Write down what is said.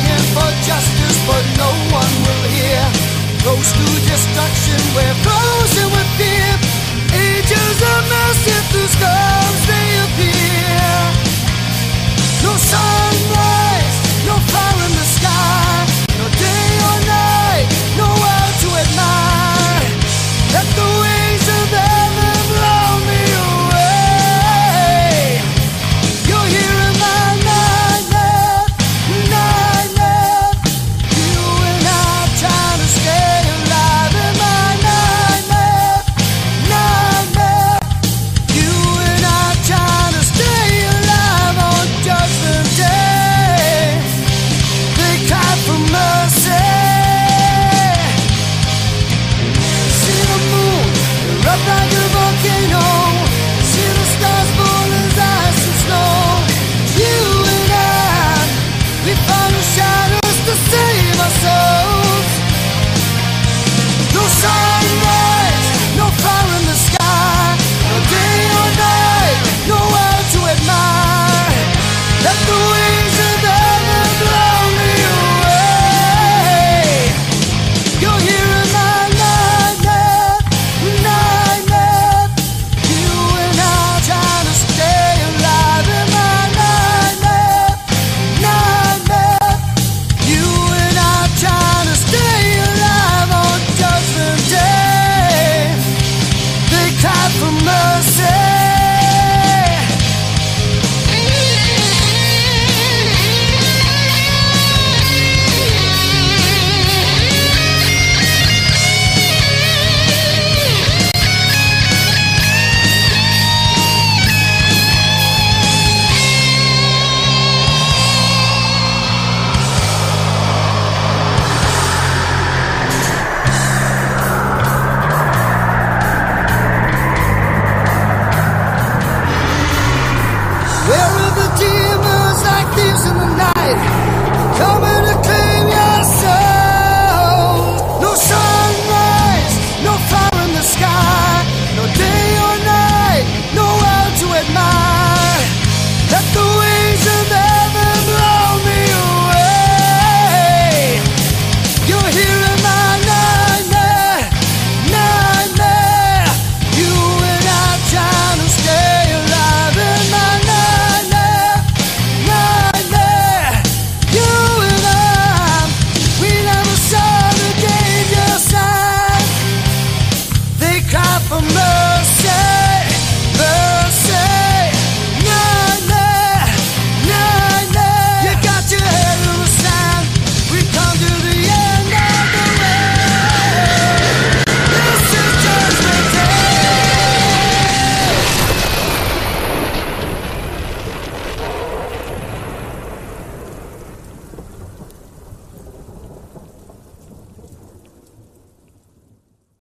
Crying for justice, but no one will hear. Those to destruction, we're